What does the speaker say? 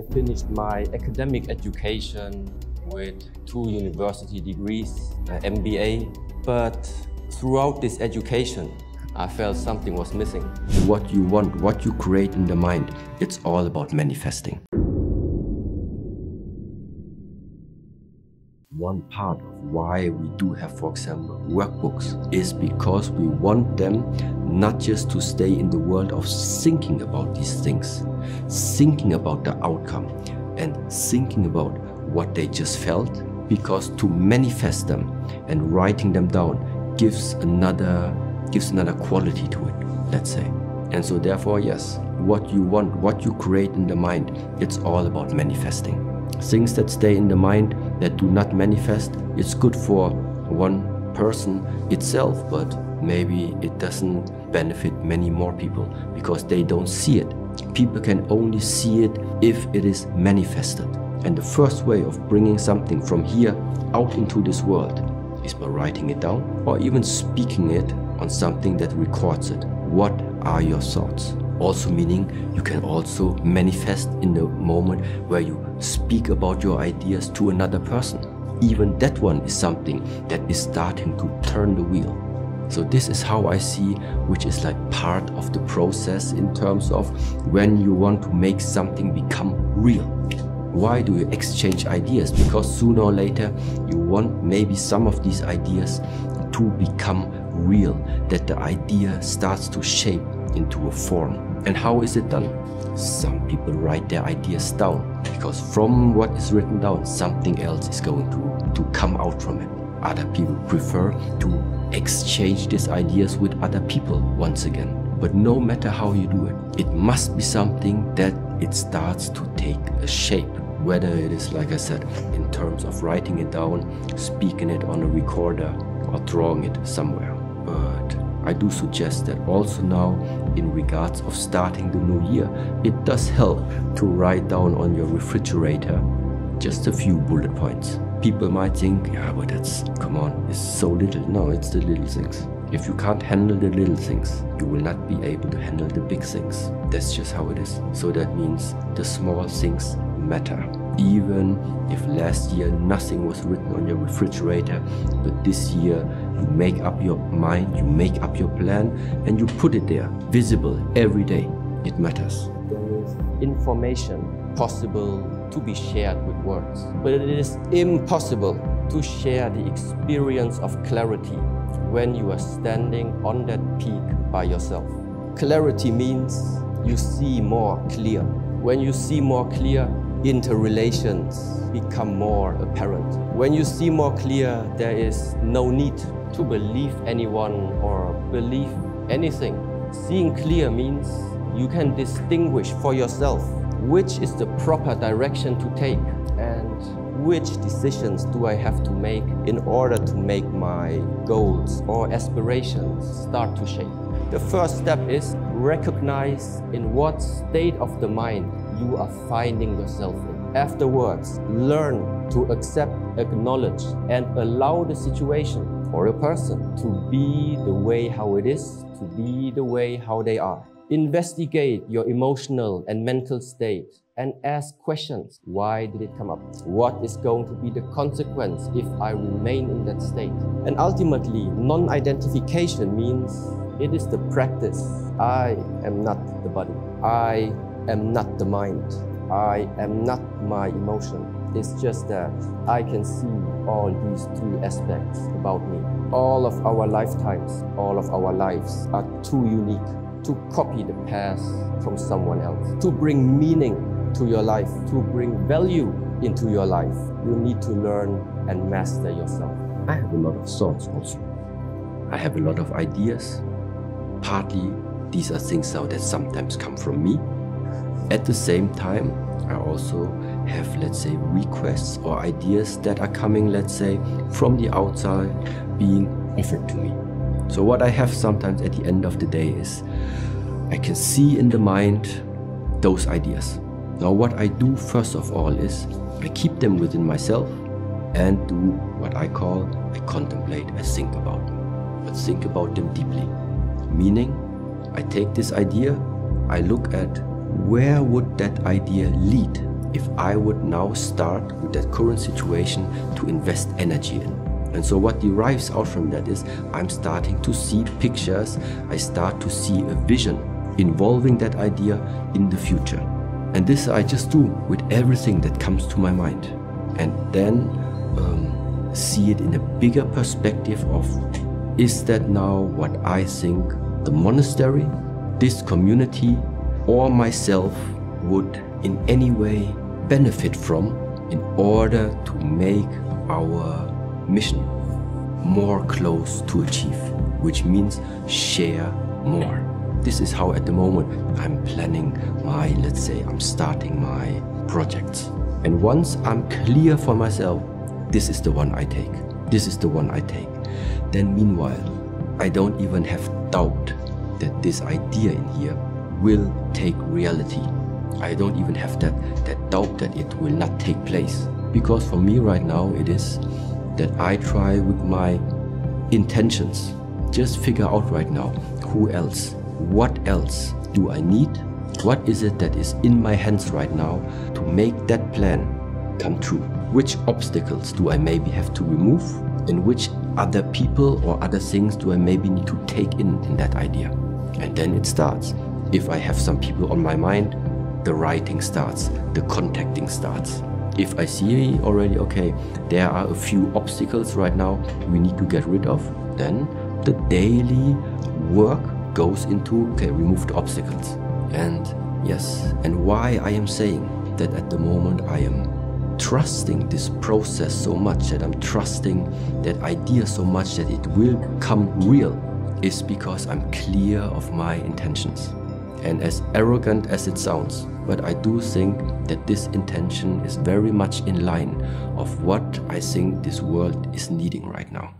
I finished my academic education with two university degrees, uh, MBA, but throughout this education, I felt something was missing. What you want, what you create in the mind, it's all about manifesting. One part of why we do have, for example, workbooks is because we want them not just to stay in the world of thinking about these things, thinking about the outcome, and thinking about what they just felt, because to manifest them and writing them down gives another gives another quality to it, let's say. And so therefore, yes, what you want, what you create in the mind, it's all about manifesting. Things that stay in the mind that do not manifest, it's good for one person itself, but maybe it doesn't benefit many more people because they don't see it. People can only see it if it is manifested. And the first way of bringing something from here out into this world is by writing it down or even speaking it on something that records it. What are your thoughts? Also, meaning you can also manifest in the moment where you speak about your ideas to another person. Even that one is something that is starting to turn the wheel. So, this is how I see, which is like part of the process in terms of when you want to make something become real. Why do you exchange ideas? Because sooner or later you want maybe some of these ideas to become real, that the idea starts to shape into a form. And how is it done? Some people write their ideas down because from what is written down, something else is going to, to come out from it. Other people prefer to exchange these ideas with other people once again. But no matter how you do it, it must be something that it starts to take a shape. Whether it is, like I said, in terms of writing it down, speaking it on a recorder, or drawing it somewhere. But I do suggest that also now, in regards of starting the new year, it does help to write down on your refrigerator just a few bullet points. People might think, yeah, but that's, come on, it's so little. No, it's the little things. If you can't handle the little things, you will not be able to handle the big things. That's just how it is. So that means the small things matter. Even if last year nothing was written on your refrigerator, but this year you make up your mind, you make up your plan, and you put it there, visible every day. It matters. There is information possible to be shared with words, but it is impossible to share the experience of clarity when you are standing on that peak by yourself. Clarity means you see more clear. When you see more clear, interrelations become more apparent. When you see more clear, there is no need to believe anyone or believe anything. Seeing clear means you can distinguish for yourself which is the proper direction to take and which decisions do I have to make in order to make my goals or aspirations start to shape. The first step is recognize in what state of the mind you are finding yourself in. Afterwards, learn to accept, acknowledge, and allow the situation or a person to be the way how it is, to be the way how they are. Investigate your emotional and mental state and ask questions. Why did it come up? What is going to be the consequence if I remain in that state? And ultimately, non identification means it is the practice. I am not the body. I am not the mind. I am not my emotion. It's just that I can see all these three aspects about me. All of our lifetimes, all of our lives are too unique to copy the past from someone else. To bring meaning to your life, to bring value into your life, you need to learn and master yourself. I have a lot of thoughts also. I have a lot of ideas. Partly, these are things now that sometimes come from me. At the same time, I also have, let's say, requests or ideas that are coming, let's say, from the outside being offered to me. So, what I have sometimes at the end of the day is I can see in the mind those ideas. Now, what I do first of all is I keep them within myself and do what I call I contemplate, I think about them, but think about them deeply. Meaning, I take this idea, I look at where would that idea lead if I would now start with that current situation to invest energy in. And so, what derives out from that is I'm starting to see pictures, I start to see a vision involving that idea in the future. And this I just do with everything that comes to my mind. And then um, see it in a bigger perspective of is that now what I think the monastery, this community, or myself would in any way benefit from in order to make our mission more close to achieve, which means share more. This is how at the moment I'm planning my, let's say, I'm starting my projects. And once I'm clear for myself, this is the one I take, this is the one I take, then meanwhile, I don't even have doubt that this idea in here will take reality. I don't even have that, that doubt that it will not take place. Because for me right now, it is that I try with my intentions. Just figure out right now who else, what else do I need? What is it that is in my hands right now to make that plan come true? Which obstacles do I maybe have to remove? And which other people or other things do I maybe need to take in in that idea? And then it starts. If I have some people on my mind, the writing starts, the contacting starts. If I see already, okay, there are a few obstacles right now we need to get rid of, then the daily work goes into, okay, remove the obstacles. And yes, and why I am saying that at the moment I am trusting this process so much, that I'm trusting that idea so much that it will come real, is because I'm clear of my intentions. And as arrogant as it sounds, but I do think that this intention is very much in line of what I think this world is needing right now.